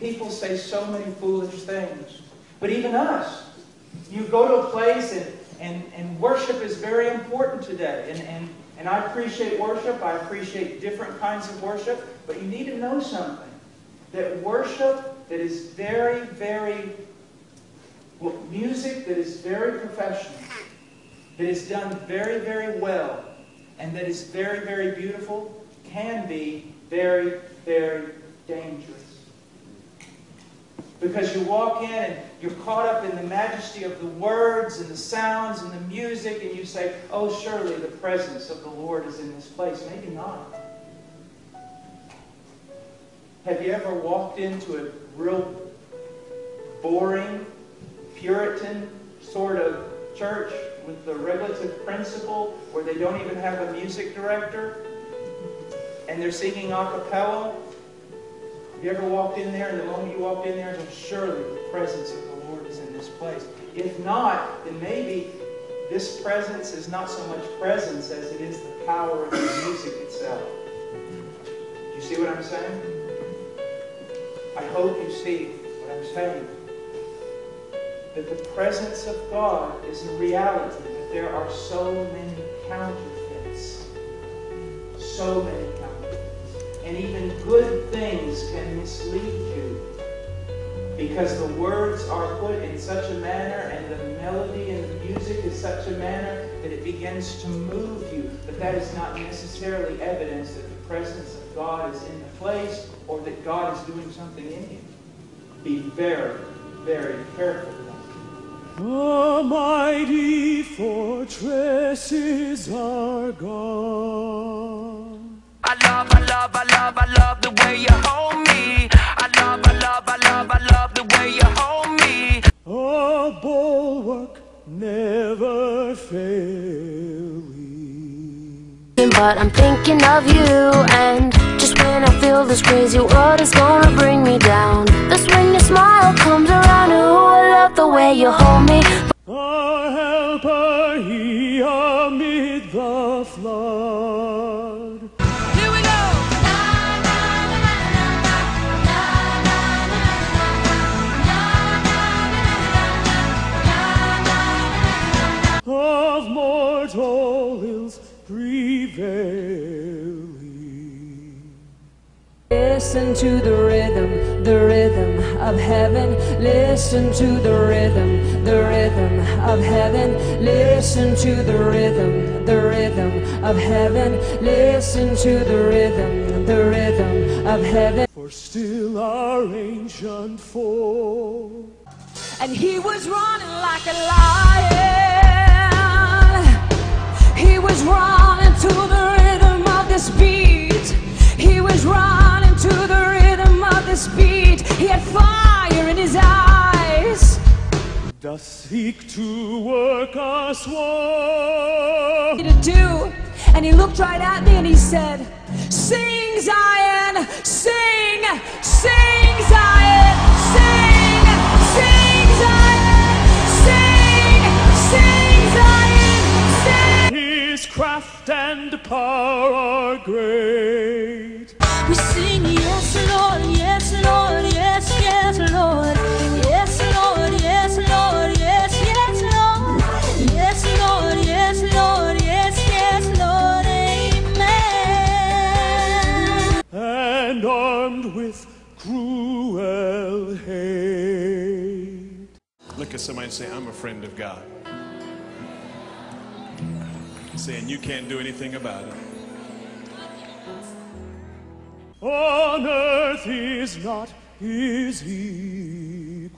People say so many foolish things. But even us, you go to a place and, and, and worship is very important today. And, and, and I appreciate worship. I appreciate different kinds of worship. But you need to know something. That worship that is very, very, well, music that is very professional, that is done very, very well, and that is very, very beautiful, can be very, very dangerous. Because you walk in and you're caught up in the majesty of the words and the sounds and the music, and you say, Oh, surely the presence of the Lord is in this place. Maybe not. Have you ever walked into a real boring, Puritan sort of church with the regulative principle where they don't even have a music director and they're singing a cappella? Have you ever walked in there and the moment you walked in there, surely the presence of the Lord is in this place? If not, then maybe this presence is not so much presence as it is the power of the music itself. Do you see what I'm saying? I hope you see what I'm saying. That the presence of God is a reality, that there are so many counterfeits. So many. And even good things can mislead you. Because the words are put in such a manner and the melody and the music is such a manner that it begins to move you. But that is not necessarily evidence that the presence of God is in the place or that God is doing something in you. Be very, very careful. The mighty fortresses are gone. I love, I love, I love, I love the way you hold me. I love, I love, I love, I love the way you hold me. A bulwark never failing. But I'm thinking of you and just when I feel this crazy world is gonna bring me down That's when your smile comes around Oh, I love the way you hold me prevailing. Listen to the rhythm, the rhythm of heaven. Listen to the rhythm, the rhythm of heaven. Listen to the rhythm, the rhythm of heaven. Listen to the rhythm, the rhythm of heaven. For still our ancient foe And he was running like a lion. He was running doth seek to work us woe. to do. And he looked right at me and he said, Sing, Zion, sing, sing, Zion, sing, sing, Zion, sing, sing, Zion, sing. His craft and power are great. With cruel hate. Look at somebody and say, I'm a friend of God. Saying you can't do anything about it. On earth is not his equal.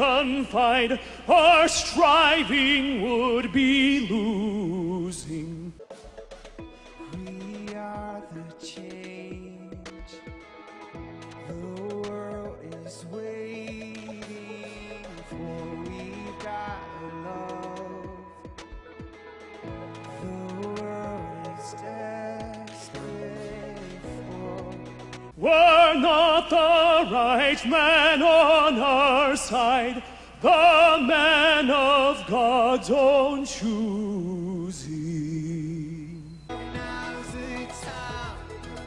Confide, our striving would be losing. We are the change the world is waiting for. We've got love. The world is desperate Were not the right man on our side, the man of God's own choosing? Now's the time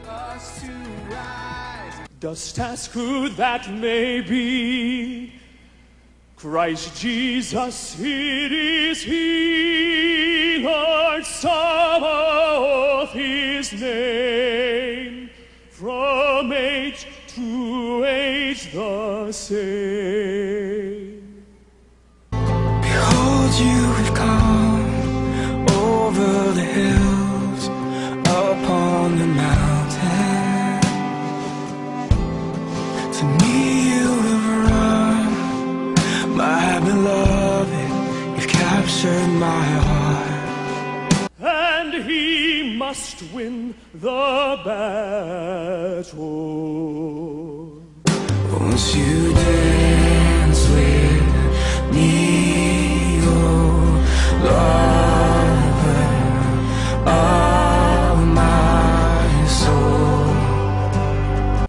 us to rise. Dost ask who that may be? Christ Jesus, it is He, Lord Sabaoth, His name, from the same. Behold, you have come over the hills, upon the mountain. To me, you have run, my beloved. You've captured my heart. and he must win the battle. Won't you dance with me, oh lover of my soul?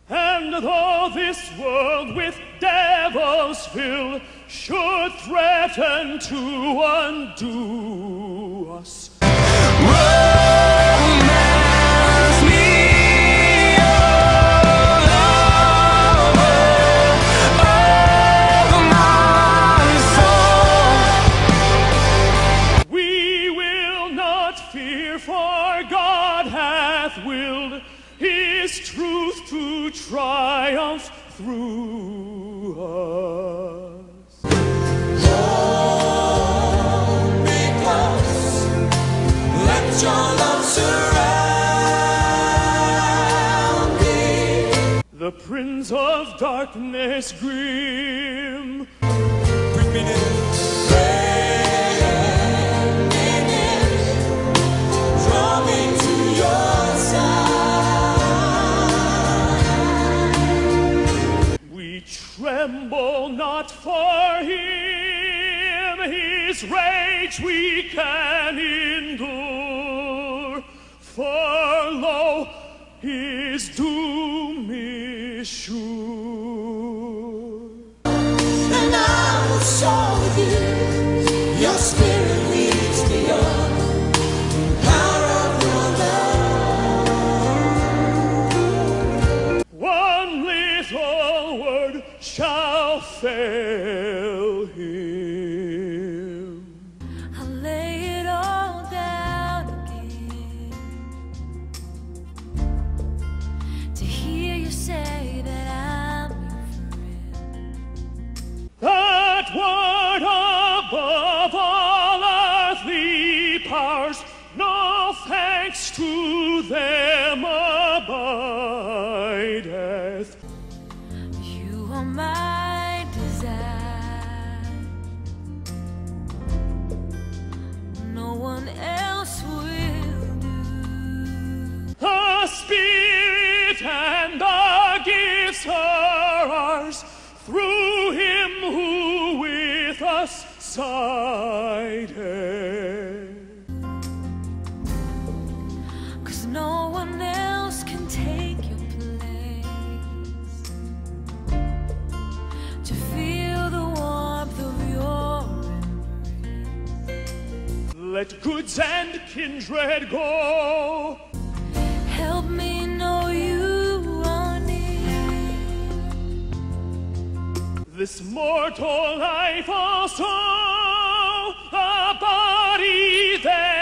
And though this world with devils fill should threaten to undo us, to triumph through us. Let your love surround me. The Prince of Darkness grim. Bring me near. Tremble not for him, his rage we can endure. For lo, his doom is sure. Them abideth. You are my desire. No one else will do. The Spirit and the gifts are ours through Him who with us sided. Let goods and kindred go. Help me know you are near. This mortal life also, a body there